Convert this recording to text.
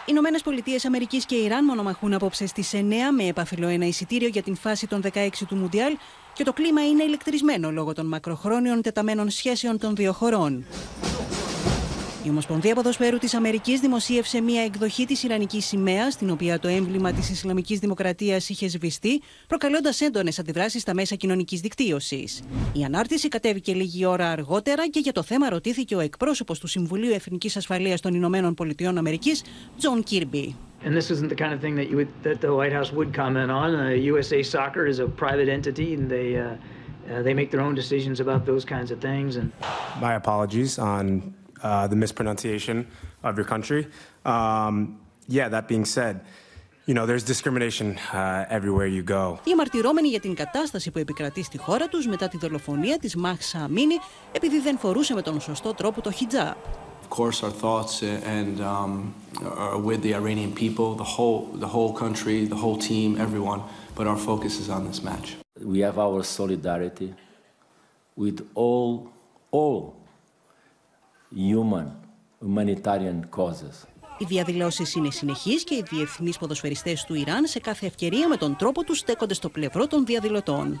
Οι Ηνωμένες Πολιτείες Αμερικής και Ιράν μονομαχούν απόψε στις 9 με επαφιλό ένα εισιτήριο για την φάση των 16 του Μουντιάλ και το κλίμα είναι ηλεκτρισμένο λόγω των μακροχρόνιων τεταμένων σχέσεων των δύο χωρών. Η Ομοσπονδία Ποδοσφαίρου της Αμερικής δημοσίευσε μία εκδοχή της Ιρανικής σημαίας, στην οποία το έμβλημα της Ισλαμικής Δημοκρατίας είχε σβηστεί, προκαλώντας έντονες αντιδράσεις στα μέσα κοινωνικής δικτύωσης. Η ανάρτηση κατέβηκε λίγη ώρα αργότερα και για το θέμα ρωτήθηκε ο εκπρόσωπος του Συμβουλίου Εθνικής Ασφαλείας των Ηνωμένων Πολιτειών Αμερικής, Τζον Κίρμπι. And this isn't the kind of thing that you would, that the White House would comment on. Uh, USA Soccer is a private entity, and they uh, uh, they make their own decisions about those kinds of things. And my apologies on uh, the mispronunciation of your country. Um, yeah, that being said, you know, there's discrimination uh, everywhere you go. Διαμαρτυρώμενοι για την κατάσταση που επικρατεί στη χώρα τους μετά τη δολοφονία της Μάχσα Αμίνη επειδή δεν φορούσε με τον σωστό τρόπο το χιτζάπ. Of course, our thoughts and um, are with the Iranian people, the whole, the whole country, the whole team, everyone. But our focus is on this match. We have our solidarity with all, all human, humanitarian causes. Οι διαδηλώσεις είναι συνεχείς και οι διεθνείς ποδοσφαιριστές του Ιράν σε κάθε ευκαιρία με τον τρόπο τους στέκονται στο πλευρό των διαδηλωτών.